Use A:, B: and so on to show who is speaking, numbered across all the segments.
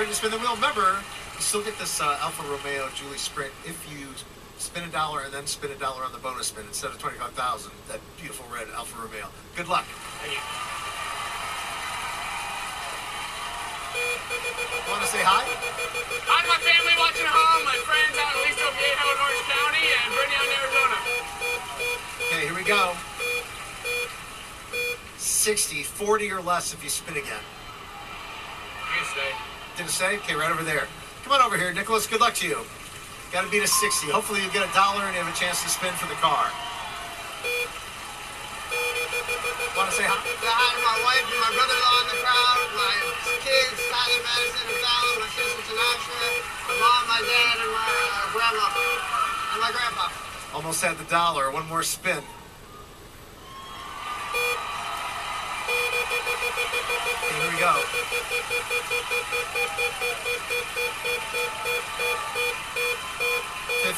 A: to spin the wheel. Remember, you still get this uh, Alfa Romeo Giulia Sprint if you spin a dollar and then spin a dollar on the bonus spin instead of 25000 That beautiful red Alfa Romeo. Good luck.
B: Thank you.
A: Want to say hi?
B: Hi to my family watching at home, my friends out in Aliso Viejo in Orange County, and Brittany out in Arizona.
A: Okay, here we go. 60, 40 or less if you spin again.
B: You can stay.
A: Did it say? Okay, right over there. Come on over here, Nicholas. Good luck to you. Got to beat a 60. Hopefully, you get a dollar and you have a chance to spin for the car. Want to say hi?
C: Hi to my wife and my brother-in-law in the crowd, my kids, Tyler, Madison, and Fallon, my sister, Tanasha, my mom, my dad, and my uh, grandma, and my grandpa.
A: Almost had the dollar. One more spin.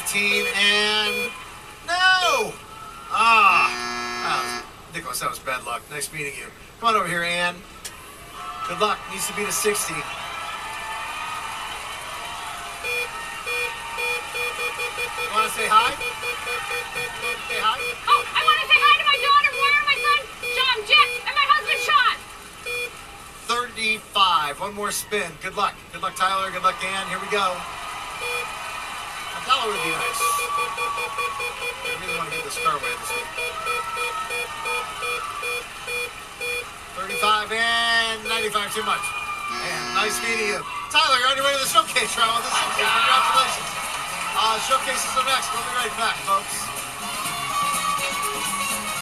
A: 15 and... No! Ah! ah Nicholas, that was bad luck. Nice meeting you. Come on over here, Ann. Good luck. Needs to be to 60. You want to say hi? Say hi?
D: Oh, I want to say hi to my daughter, Moira, my son, John, Jeff, and my husband, Sean.
A: 35. One more spin. Good luck. Good luck, Tyler. Good luck, Ann. Here we go. A dollar would be nice. I really want to get this car away this week. 35 and 95. Too much. Man, nice meeting you. Tyler, you're on your way to the showcase round. This showcase. Congratulations. Uh, showcases are next. We'll be right back, folks.